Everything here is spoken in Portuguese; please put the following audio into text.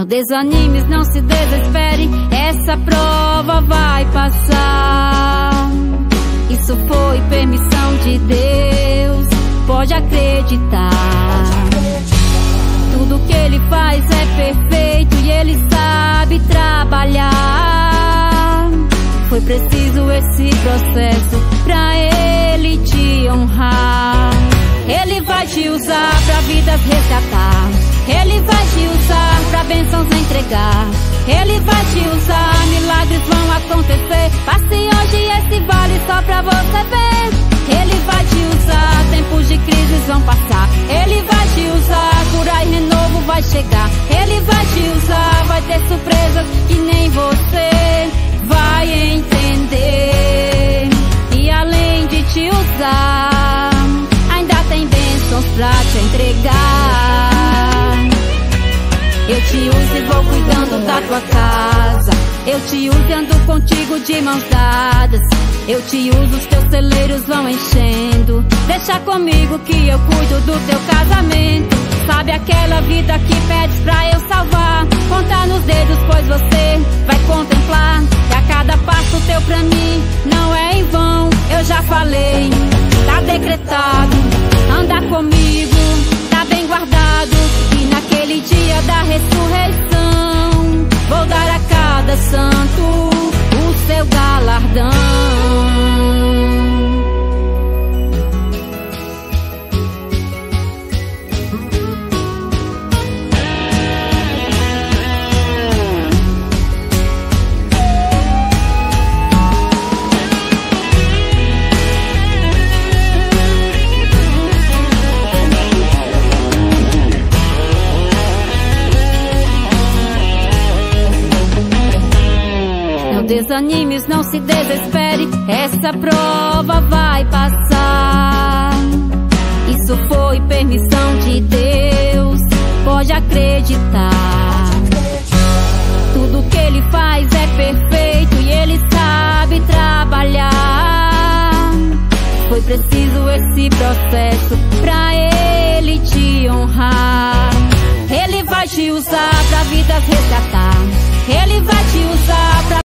Não desanimes, não se desespere, essa prova vai passar. Isso foi permissão de Deus, pode acreditar. Tudo que ele faz é perfeito e ele sabe trabalhar. Foi preciso esse processo pra ele te honrar. Ele vai te usar pra vidas resgatar. Ele vai bênçãos entregar. Ele vai te usar, milagres vão acontecer. Passe hoje esse vale só pra você ver. Ele vai te usar, tempos de crises vão passar. Ele vai te usar, cura e renovo vai chegar. Ele vai te usar, vai ter surpresas que nem você vai entender. Uso e vou cuidando da tua casa. Eu te uso e ando contigo de mãos dadas. Eu te uso, os teus celeiros vão enchendo. Deixa comigo que eu cuido do teu casamento. Sabe aquela vida que pedes pra eu salvar? Conta nos dedos, pois você vai contemplar. Que a cada passo teu pra mim não é em vão. Eu já falei, da ressurreição, vou dar a cada santo desanimes, não se desespere, essa prova vai passar. Isso foi permissão de Deus, pode acreditar. Tudo que ele faz é perfeito e ele sabe trabalhar. Foi preciso esse processo pra ele te honrar. Ele vai te usar pra vidas resgatar. Ele vai te usar pra